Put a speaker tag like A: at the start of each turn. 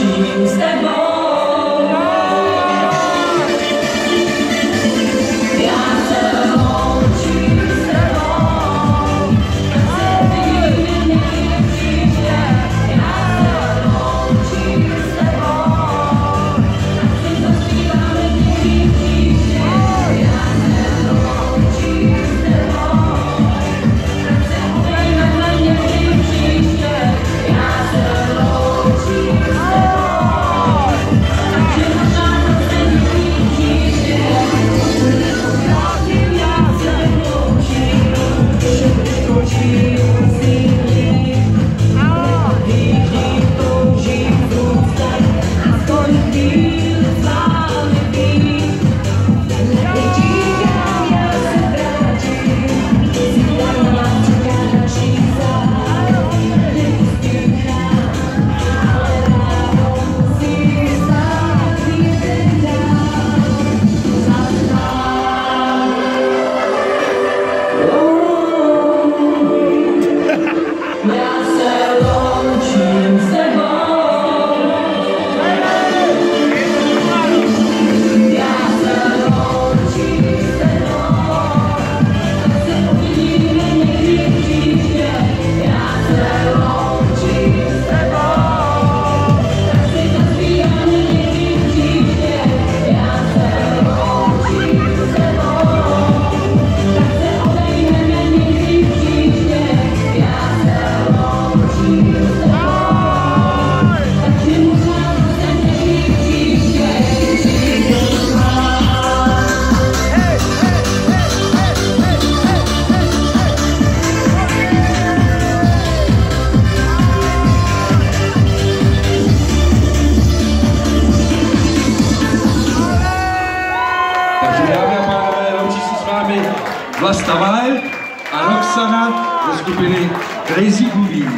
A: Čím jste bol?
B: vámi Vlasta Valer a Roxana ze skupiny Crazy Groovies.